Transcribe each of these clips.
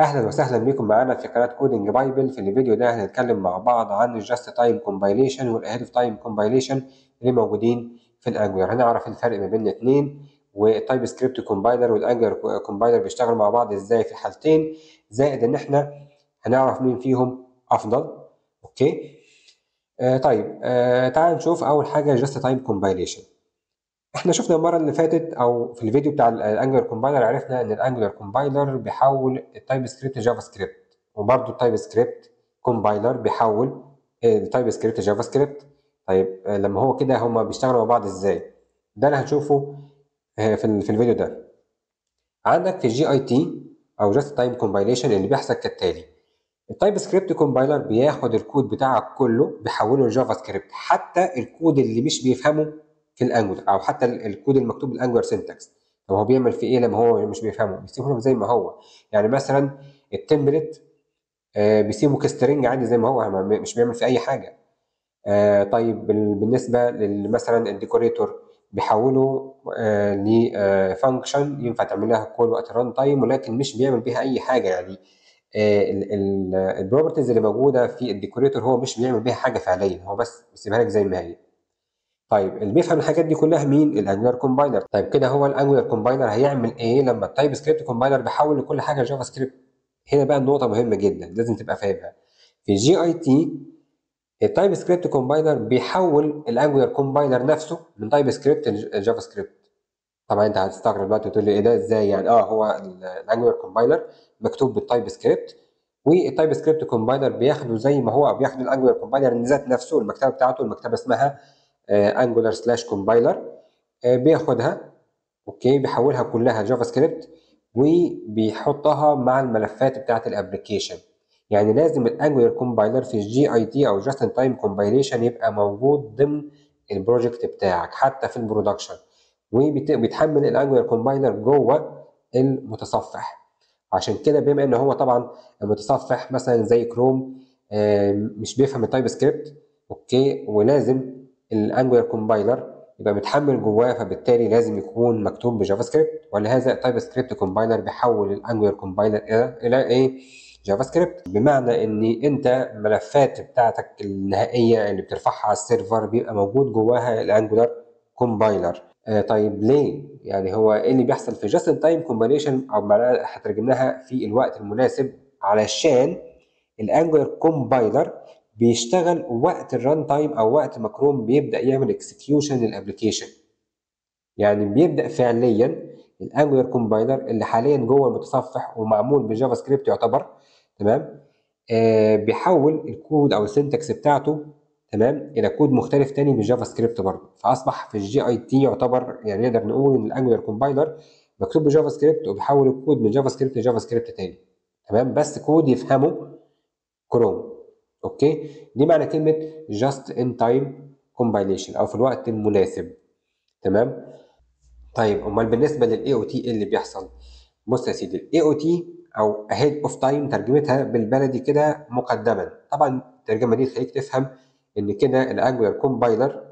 أهلا وسهلا بكم معانا في قناة Coding Bible في الفيديو ده هنتكلم مع بعض عن ال just time compilation وال ahead of time compilation اللي موجودين في ال Angular هنعرف الفرق ما بين الاثنين وال TypeScript compiler وال Angular compiler بيشتغلوا مع بعض إزاي في الحالتين زائد إن إحنا هنعرف مين فيهم أفضل. okay؟ آه طيب آه تعال نشوف أول حاجة just time compilation إحنا شفنا المرة اللي فاتت أو في الفيديو بتاع ال Angular compiler عرفنا إن ال Angular compiler بيحول ال TypeScript JavaScript وبرده ال TypeScript compiler بيحول ال TypeScript JavaScript طيب لما هو كده هما بيشتغلوا مع بعض إزاي؟ ده اللي هنشوفه في في الفيديو ده. عندك في ال JIT أو just time compilation اللي بيحصل كالتالي. ال TypeScript compiler بياخد الكود بتاعك كله بيحوله ل JavaScript. حتى الكود اللي مش بيفهمه في ال Angular أو حتى الكود المكتوب بال Angular syntax طب هو بيعمل في إيه لما هو مش بيفهمه؟ بيسيبه زي ما هو. يعني مثلا ال template آه بيسيبه ك string عادي زي ما هو مش بيعمل في أي حاجة. آه طيب بالنسبة مثلا ال decorator بيحوله آه ل function ينفع تعمل لها call وقت ال run time ولكن مش بيعمل بيها أي حاجة. يعني ال properties اللي موجودة في ال decorator هو مش بيعمل بيها حاجة فعليا هو بس بيسيبها لك زي ما هي. طيب اللي بيفهم الحاجات دي كلها مين؟ ال Angular compiler طيب كده هو ال Angular compiler هيعمل إيه لما ال TypeScript compiler بيحول لكل حاجة JavaScript؟ هنا بقى النقطة مهمة جدا لازم تبقى فاهمها. في JIT ال TypeScript compiler بيحول ال Angular compiler نفسه من TypeScript ل JavaScript. طبعا أنت هتستغرب دلوقتي وتقول لي إيه ده إزاي يعني؟ آه هو ال Angular compiler مكتوب بال TypeScript وال TypeScript compiler بياخده زي ما هو بياخد ال Angular compiler ذات نفسه المكتبة بتاعته المكتبة اسمها Angular slash compiler بياخدها okay بيحولها كلها JavaScript وبيحطها مع الملفات بتاعت ال application يعني لازم ال Angular compiler في ال JIT أو just in time compilation يبقى موجود ضمن ال project بتاعك حتى في ال production وبيتحمل ال Angular compiler جوه المتصفح. عشان كده بما إن هو طبعا المتصفح مثلا زي كروم مش بيفهم ال TypeScript okay ولازم ال Angular compiler يبقى متحمل جواه فبالتالي لازم يكون مكتوب ب JavaScript ولهذا ال TypeScript compiler بيحول ال Angular compiler إلى إلى إيه؟ JavaScript بمعنى إن أنت الملفات بتاعتك النهائية اللي بترفعها على ال server بيبقى موجود جواها ال Angular compiler. آه طيب ليه؟ يعني هو إيه اللي بيحصل في just time compilation أو معناها هترجمناها في الوقت المناسب علشان ال Angular compiler بيشتغل وقت ال runtime أو وقت ما كروم بيبدأ يعمل execution لل application يعني بيبدأ فعليا ال Angular compiler اللي حاليا جوه المتصفح ومعمول ب JavaScript يعتبر تمام؟ آه بيحول الكود أو ال syntax بتاعته تمام؟ إلى كود مختلف تاني بال JavaScript برضه. فأصبح في ال JIT يعتبر يعني نقدر نقول إن ال Angular compiler مكتوب ب JavaScript وبيحول الكود من JavaScript ل JavaScript تاني تمام؟ بس كود يفهمه Chrome okay؟ دي معنى كلمة just in time compilation أو في الوقت المناسب. تمام؟ طيب أمال بالنسبة لل AOT إيه اللي بيحصل؟ بص يا سيدي ال AOT أو ahead of time ترجمتها بالبلدي كده مقدما. طبعا الترجمة دي تخليك تفهم إن كده ال Angular compiler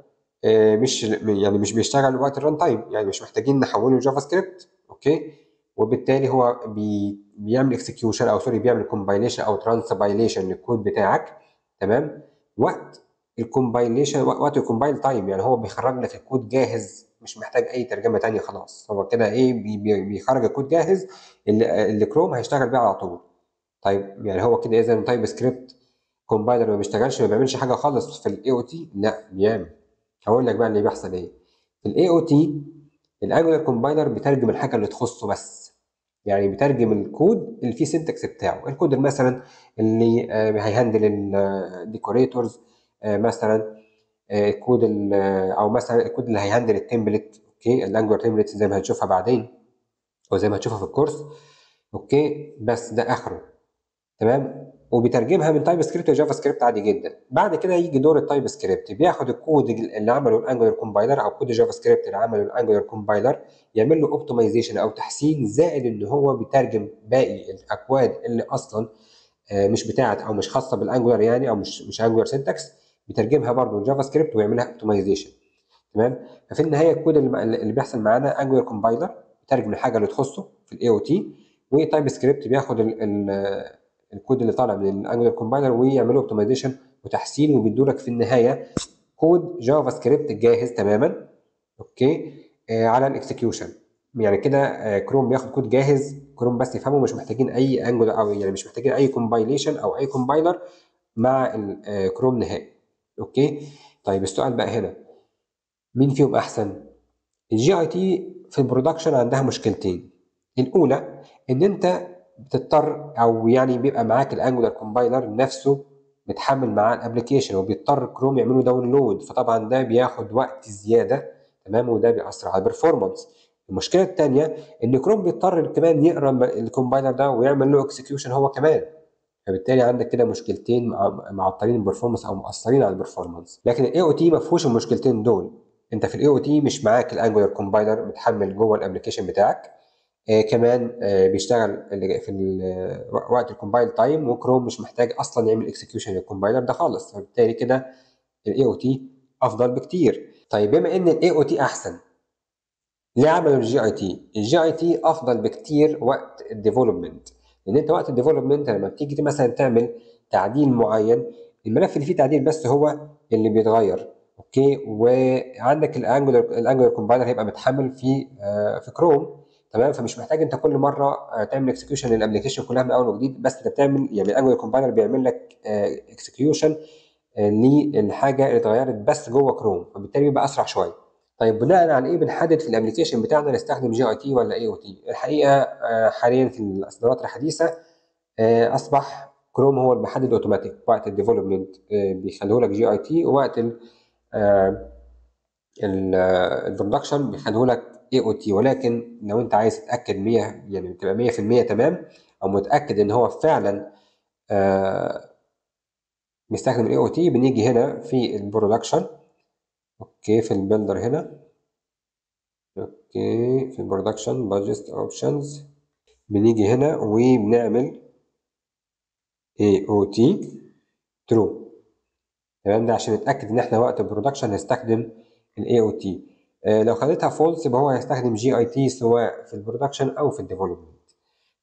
مش يعني مش بيشتغل وقت ال runtime يعني مش محتاجين نحوله ل JavaScript okay؟ وبالتالي هو بي بيعمل execution أو sorry بيعمل compilation أو transpilation للكود بتاعك تمام؟ وقت ال compilation وقت ال compile time يعني هو بيخرج لك الكود جاهز مش محتاج أي ترجمة تانية خلاص. هو كده إيه بي بيخرج الكود جاهز اللي, اللي كروم هيشتغل بيه على طول. طيب يعني هو كده اذا TypeScript compiler ما بيشتغلش ما بيعملش حاجة خالص في ال AOT لا بيعمل. هقول لك بقى اللي بيحصل إيه. في ال AOT ال Angular compiler بيترجم الحاجة اللي تخصه بس. يعني بيترجم الكود اللي فيه syntax بتاعه. الكود مثلا اللي هي handle ال decorators مثلا الكود أو مثلا الكود اللي هي handle ال template okay؟ ال Angular template زي ما هنشوفها بعدين أو زي ما هنشوفها في الكورس okay؟ بس ده آخره. تمام؟ وبيترجمها من TypeScript ل JavaScript عادي جدا. بعد كده يجي دور ال TypeScript بياخد الكود اللي عمله ال Angular compiler أو كود JavaScript اللي عمله ال Angular compiler يعمل له optimization أو تحسين زائد إن هو بيترجم باقي الأكواد اللي أصلا مش بتاعت أو مش خاصة بال Angular يعني أو مش مش Angular syntax بيترجمها برضه ل JavaScript ويعملها optimization تمام؟ ففي النهاية الكود اللي بيحصل معانا Angular compiler بيترجم الحاجة اللي تخصه في ال AOT و TypeScript بياخد الكود اللي طالع من ال Angular compiler ويعمله optimization وتحسين وبيدولك في النهاية كود JavaScript جاهز تماما. okay. آه على ال execution يعني كده آه كروم بياخد كود جاهز. كروم بس يفهمه مش محتاجين أي Angular أو يعني مش محتاجين أي compilation أو أي compiler مع الكروم نهائي. okay. طيب السؤال بقى هنا. مين فيهم أحسن؟ ال JIT في ال production عندها مشكلتين. الأولى إن أنت بتضطر أو يعني بيبقى معاك ال Angular compiler نفسه متحمل معاه ال application وبيضطر كروم يعمله download فطبعا ده بياخد وقت زيادة تمام؟ وده بيأثر على ال performance المشكلة الثانية إن كروم بيضطر كمان يقرأ ال compiler ده ويعمل له execution هو كمان. فبالتالي عندك كده مشكلتين معطلين ال performance أو مؤثرين على ال performance لكن ال AOT ما فيهوش المشكلتين دول. أنت في ال AOT مش معاك ال Angular compiler متحمل جوه ال application بتاعك. كمان آه بيشتغل في وقت ال compile time و Chrome مش محتاج أصلا يعمل execution لل compiler ده خالص. فبالتالي كده ال AOT أفضل بكتير. طيب بما إن ال AOT أحسن ليه عملوا ال JIT ال JIT أفضل بكتير وقت ال development لأن أنت وقت ال development لما بتيجي مثلا تعمل تعديل معين الملف اللي فيه تعديل بس هو اللي بيتغير. okay؟ وعندك ال Angular ال Angular compiler هيبقى متحمل في آه في كروم تمام؟ فمش محتاج انت كل مرة آه تعمل execution لل application كلها من أول وجديد بس انت بتعمل يعني ال Angular compiler بيعمل لك execution آه للحاجة اللي اتغيرت بس جوه كروم فبالتالي بيبقى أسرع شوية. طيب بناء على إيه بنحدد في ال application بتاعنا نستخدم جي آي تي ولا اي أو تي الحقيقة حاليا في الاصدارات الحديثة أصبح كروم هو اللي بيحدد اوتوماتيك وقت ال development بيخليه لك JIT ووقت ال production بيخليه لك AOT ولكن لو انت عايز تتأكد 100 يعني تبقى 100% تمام أو متأكد ان هو فعلا بيستخدم ال AOT بنيجي هنا في ال production okay في ال builder هنا. okay في ال production budget options بنيجي هنا وبنعمل AOT true. تمام ده عشان نتأكد إن إحنا وقت ال production هنستخدم ال AOT آه لو خليتها false يبقى هو هيستخدم JIT سواء في ال production أو في ال development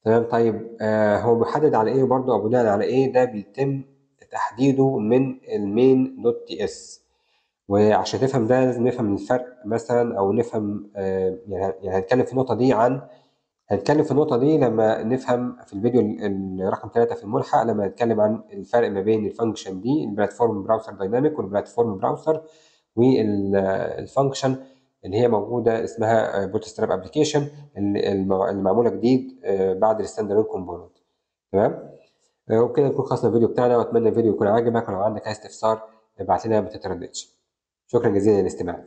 تمام؟ طيب آه هو بيحدد على إيه برضه أو بناء على إيه؟ ده بيتم تحديده من ال main dot ts وعشان تفهم ده لازم نفهم الفرق مثلا أو نفهم آه يعني هنتكلم في النقطة دي عن هنتكلم في النقطة دي لما نفهم في الفيديو رقم ثلاثة في الملحق لما نتكلم عن الفرق ما بين الفانكشن دي البلاتفورم براوسر دايناميك والبلاتفورم براوسر والفانكشن اللي هي موجودة اسمها bootstrap application اللي معمولة جديد بعد ال stand component. تمام؟ وبكده نكون خلصنا الفيديو بتاعنا وأتمنى الفيديو يكون عاجبك ولو عندك أي استفسار ابعت لنا ما تترددش. شكرا جزيلا للاستماع.